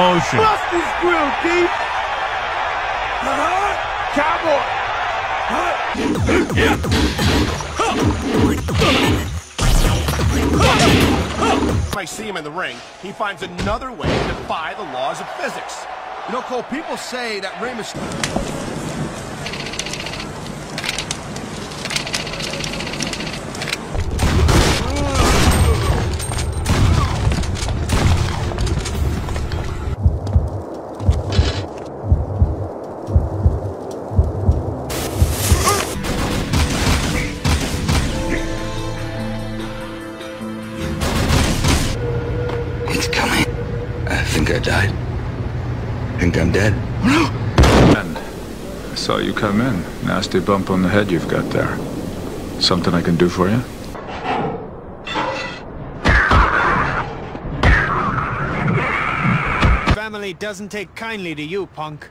motion. Bust his grill, Keith! Uh-huh. Cowboy! If I see him in the ring, he finds another way to defy the laws of physics. You know, Cole, people say that Rey Mysterio... Think I'm dead. And I saw you come in. Nasty bump on the head you've got there. Something I can do for you? Family doesn't take kindly to you, punk.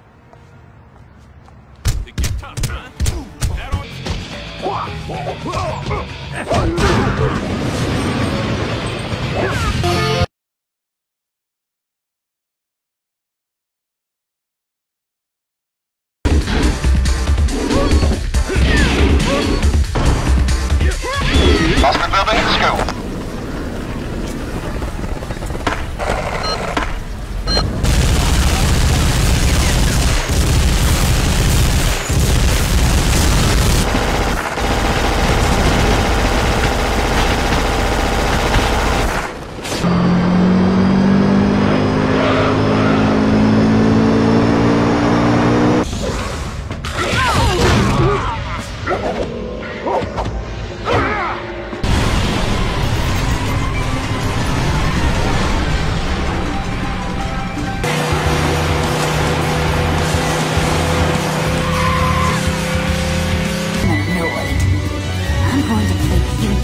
Basement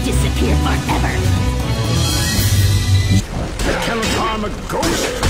disappear forever. Telekarma ghost!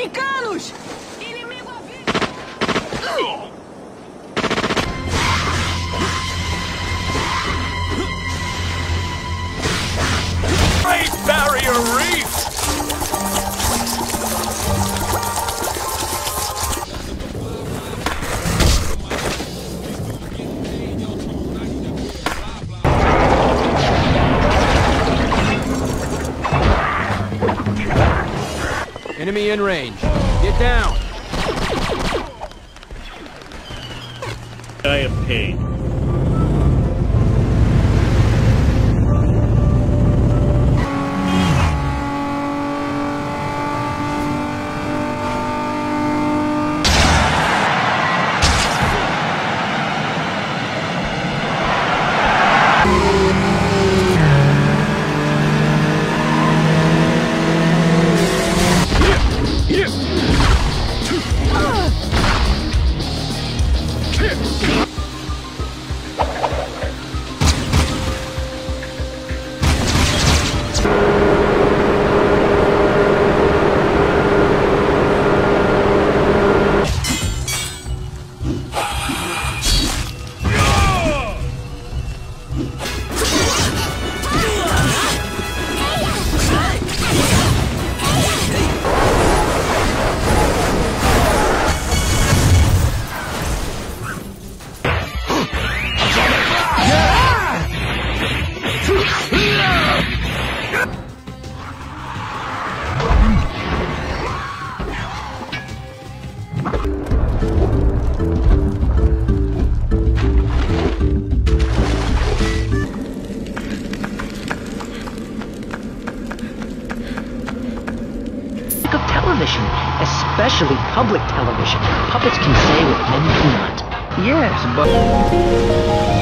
Americanos! Inimigo a visto! Great Barrier Reef! Enemy in range. Get down. I am paid. Especially public television. Puppets can say what men cannot. Yes, but...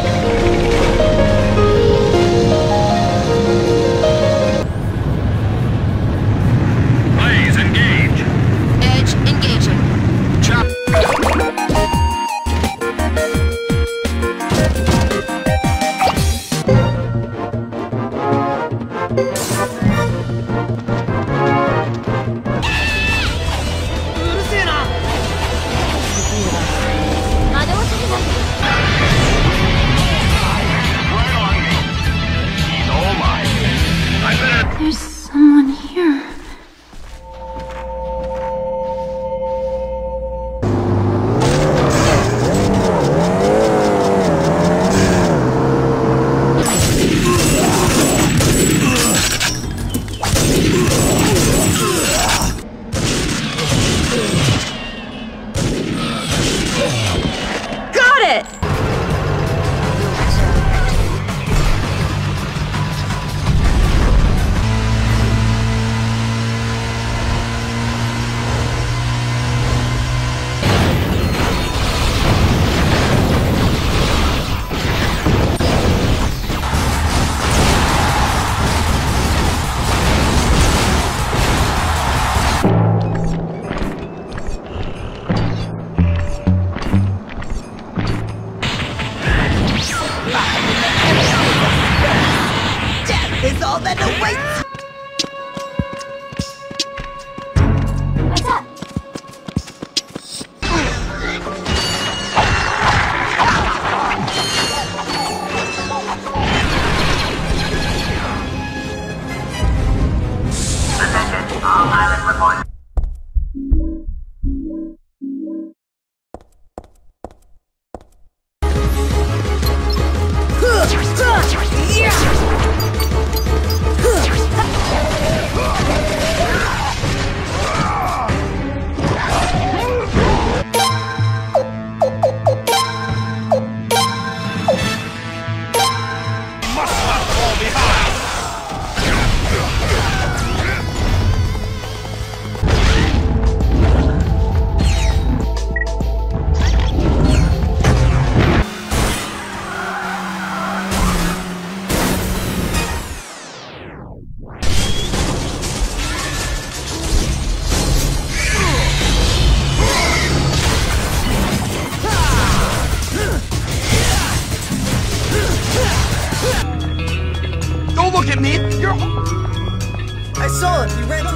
I saw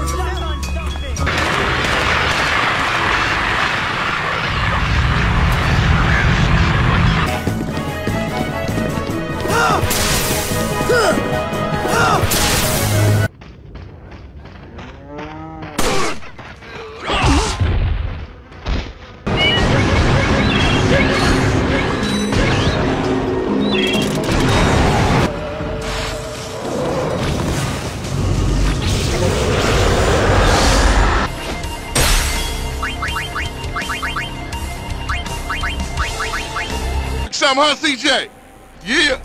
Some, huh, CJ? Yeah.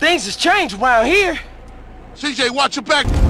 Things has changed around here. CJ, watch your back.